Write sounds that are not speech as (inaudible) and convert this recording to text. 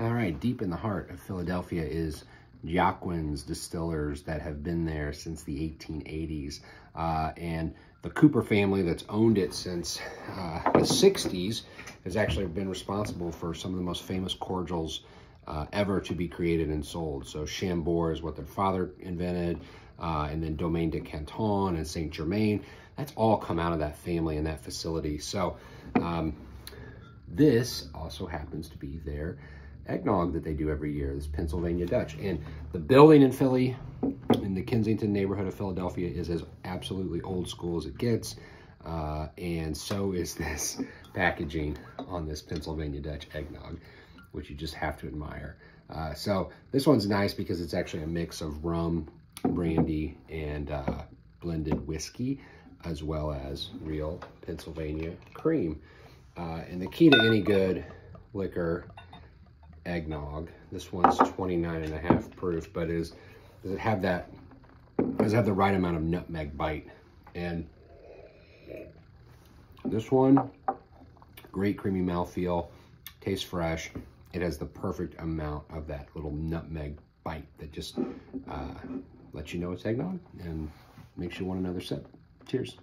All right, deep in the heart of Philadelphia is Jacquin's distillers that have been there since the 1880s. Uh, and the Cooper family that's owned it since uh, the 60s has actually been responsible for some of the most famous cordials uh, ever to be created and sold. So Chambord is what their father invented, uh, and then Domaine de Canton and Saint Germain. That's all come out of that family and that facility. So um, this also happens to be their eggnog that they do every year, this Pennsylvania Dutch. And the building in Philly, in the Kensington neighborhood of Philadelphia, is as absolutely old school as it gets. Uh, and so is this (laughs) packaging on this Pennsylvania Dutch eggnog, which you just have to admire. Uh, so this one's nice because it's actually a mix of rum, brandy, and uh, blended whiskey, as well as real Pennsylvania cream. Uh, and the key to any good liquor eggnog. This one's 29 and a half proof, but is does it have that, does it have the right amount of nutmeg bite? And this one, great creamy mouthfeel, tastes fresh. It has the perfect amount of that little nutmeg bite that just uh, lets you know it's eggnog and makes you want another sip. Cheers.